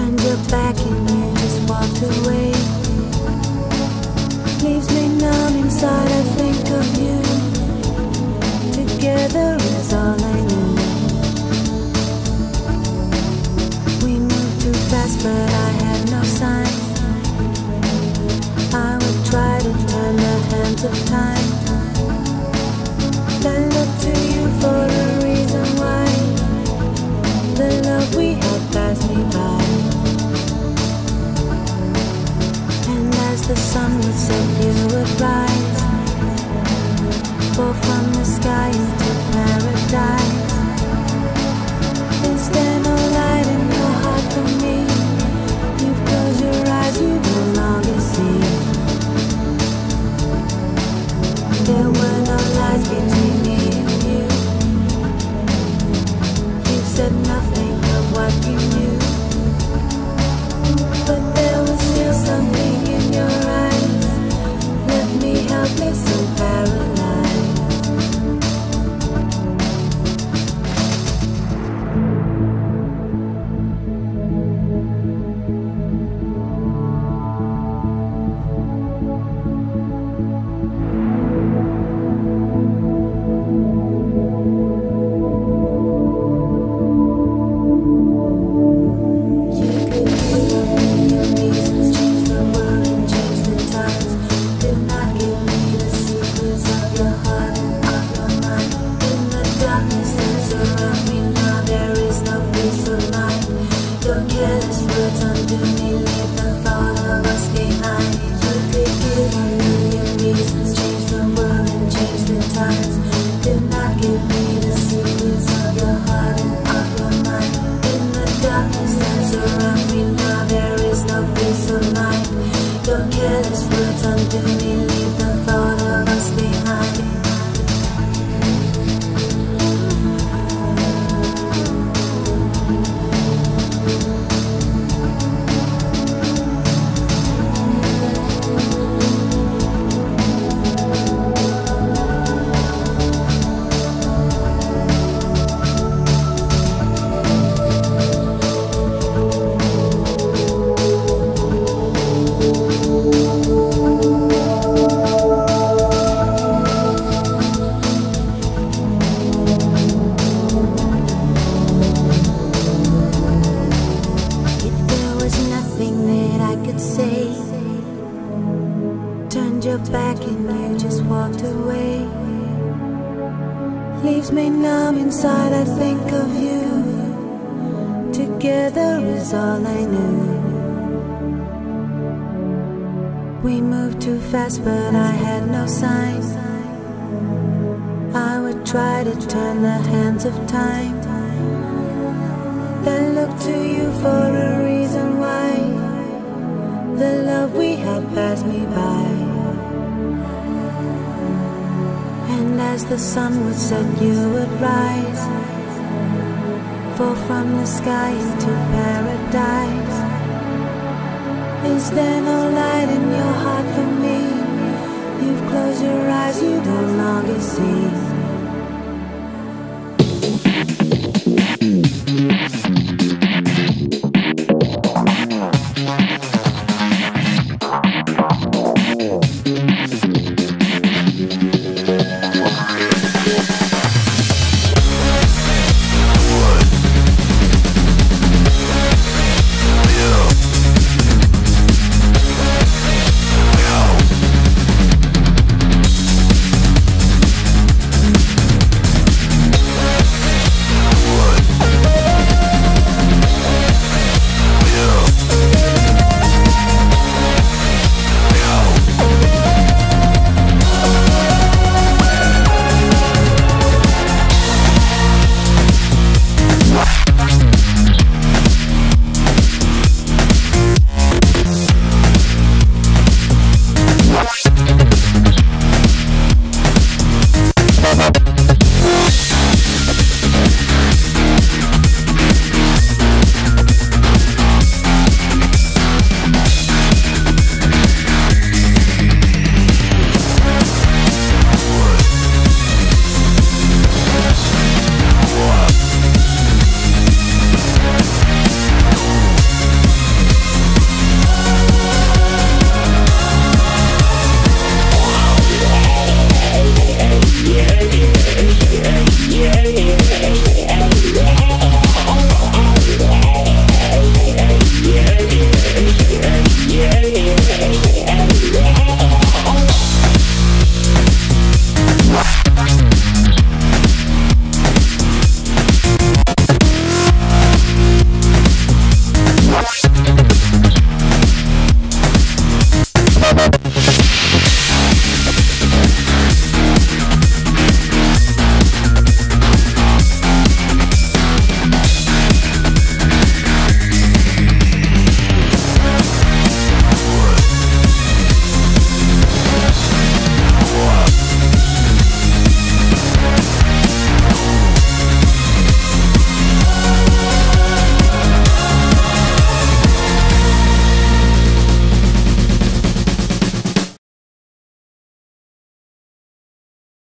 turned your back and you just walked away. Leaves me numb inside, I think of you. Together is all I need. We moved too fast, but I had no signs. I would try to turn the hands of time. From the sky into paradise. Careless your back and you just walked away. Leaves me numb inside, I think of you. Together is all I knew. We moved too fast, but I had no sign. I would try to turn the hands of time then look to you for a reason why the love we had passed me by. As the sun would set, you would rise, fall from the sky into paradise. Is there no light in your heart for me? You've closed your eyes, you no longer see.